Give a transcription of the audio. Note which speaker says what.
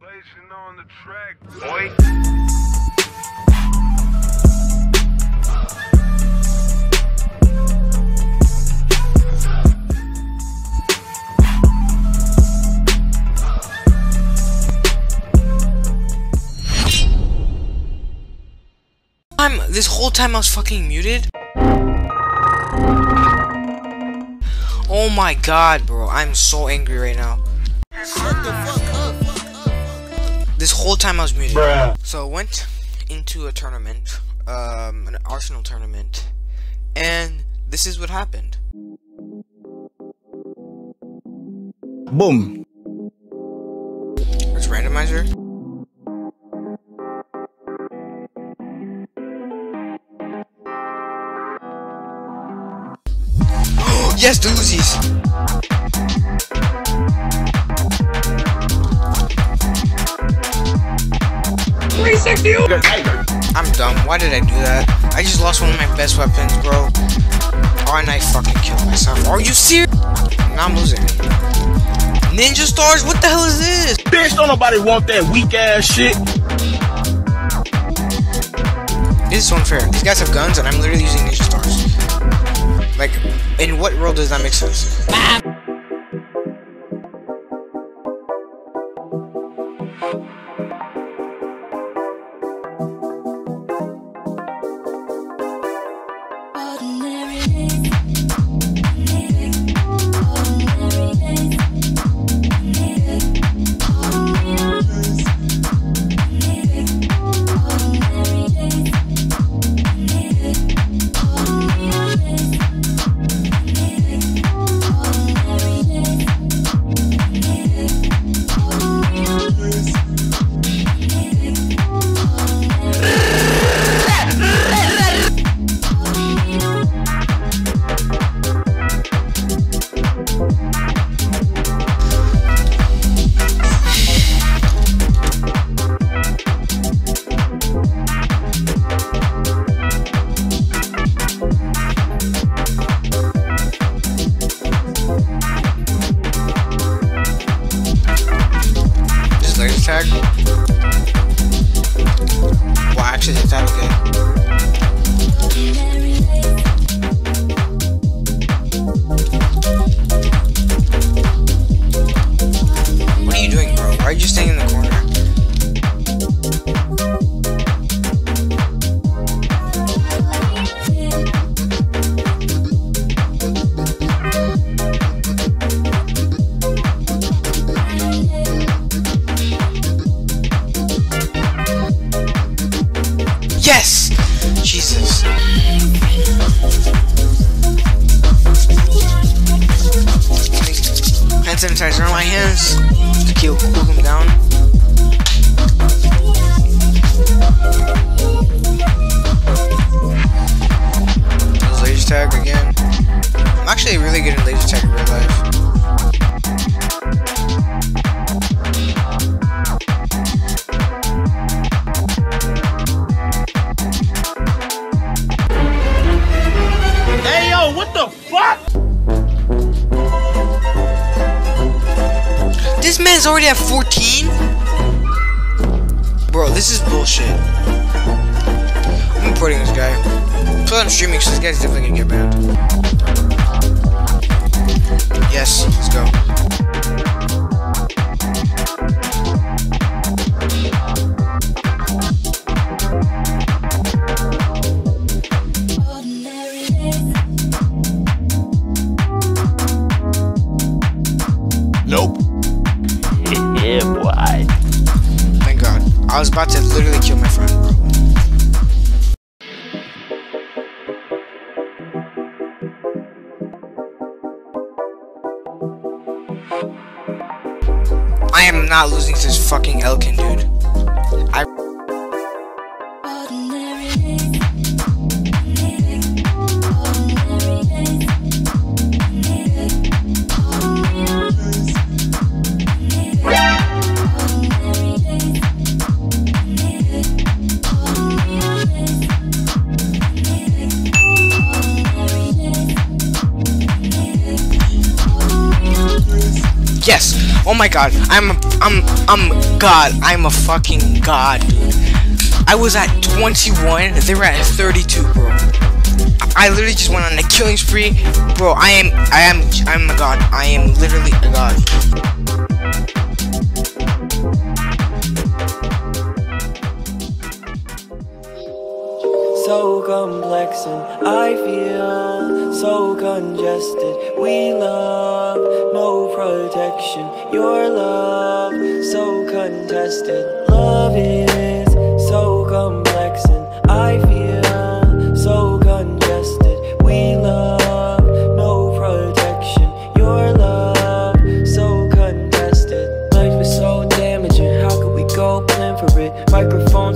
Speaker 1: Blazing on the track, boy.
Speaker 2: I'm this whole time I was fucking muted. Oh my god, bro. I'm so angry right now. This whole time I was muted. So I went into a tournament, um, an Arsenal tournament, and this is what happened.
Speaker 3: Boom.
Speaker 2: It's randomizer. yes, the Uzis. I'm dumb. Why did I do that? I just lost one of my best weapons, bro. And I fucking killed myself. Are you serious? Now I'm losing. Ninja stars? What the hell is this?
Speaker 3: Bitch, don't nobody want that weak ass shit.
Speaker 2: This is so unfair. These guys have guns, and I'm literally using ninja stars. Like, in what world does that make sense? Tag. Well, actually, is that okay? Yes! Jesus. Hand sanitizer on my hands to cool them down.
Speaker 3: What?
Speaker 2: This man's already at 14? Bro, this is bullshit. I'm reporting this guy. Put on streaming, so this guy's definitely gonna get banned. Yes, let's go. I was about to literally kill my friend, bro. I am not losing to this fucking Elkin, dude. Oh my god, I'm I'm I'm god. I'm a fucking god, dude. I was at 21. They were at 32, bro. I, literally just went on a killing spree, bro. I am I am I'm a god. I am literally a god.
Speaker 4: so complex and I feel congested. We love no protection. Your love so contested. Love is so complex and I feel so congested. We love no protection. Your love so contested. Life is so damaging. How could we go plan for it? Microphone